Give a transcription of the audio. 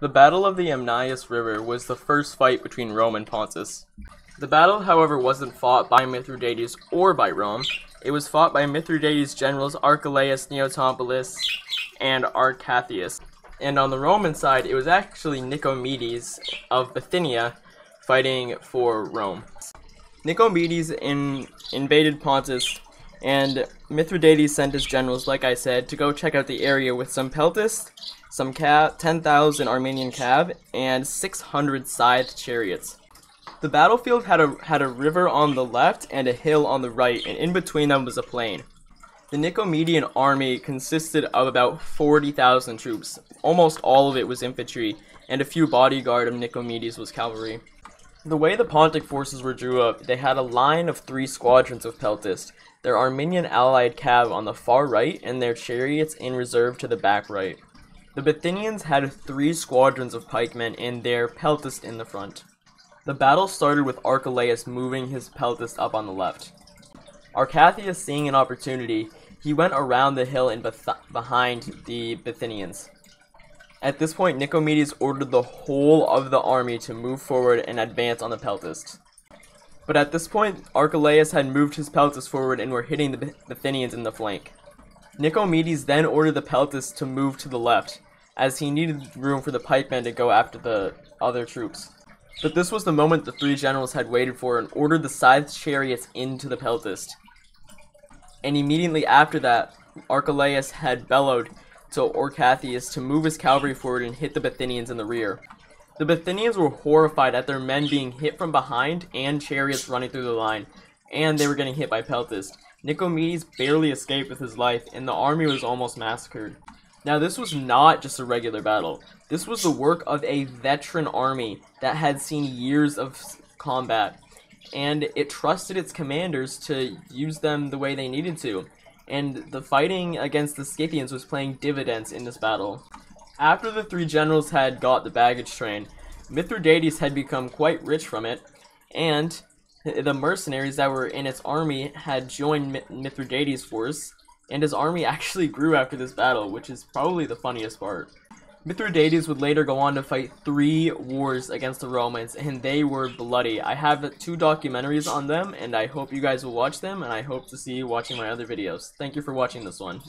The Battle of the Amnias River was the first fight between Rome and Pontus. The battle, however, wasn't fought by Mithridates or by Rome. It was fought by Mithridates' generals Archelaus, Neoptolemus, and Arcathius. And on the Roman side, it was actually Nicomedes of Bithynia fighting for Rome. Nicomedes in, invaded Pontus, and Mithridates sent his generals, like I said, to go check out the area with some peltasts, some 10,000 Armenian cav, and 600 scythe chariots. The battlefield had a, had a river on the left and a hill on the right, and in between them was a plain. The Nicomedian army consisted of about 40,000 troops. Almost all of it was infantry, and a few bodyguard of Nicomedes was cavalry. The way the Pontic forces were drew up, they had a line of three squadrons of peltasts, their Armenian allied cav on the far right, and their chariots in reserve to the back right. The Bithynians had three squadrons of pikemen and their peltast in the front. The battle started with Archelaus moving his peltast up on the left. Arcathius seeing an opportunity, he went around the hill and behind the Bithynians. At this point, Nicomedes ordered the whole of the army to move forward and advance on the peltasts. But at this point, Archelaus had moved his peltasts forward and were hitting the Bithynians in the flank. Nicomedes then ordered the peltasts to move to the left, as he needed room for the pikemen to go after the other troops. But this was the moment the three generals had waited for and ordered the scythed chariots into the peltast. And immediately after that, Archelaus had bellowed to Arcathius to move his cavalry forward and hit the Bithynians in the rear. The Bithynians were horrified at their men being hit from behind and chariots running through the line, and they were getting hit by peltasts. Nicomedes barely escaped with his life, and the army was almost massacred. Now, this was not just a regular battle. This was the work of a veteran army that had seen years of combat, and it trusted its commanders to use them the way they needed to. And the fighting against the Scythians was playing dividends in this battle. After the three generals had got the baggage train, Mithridates had become quite rich from it, and the mercenaries that were in its army had joined Mithridates' force, and his army actually grew after this battle, which is probably the funniest part. Mithridates would later go on to fight three wars against the Romans, and they were bloody. I have two documentaries on them, and I hope you guys will watch them, and I hope to see you watching my other videos. Thank you for watching this one.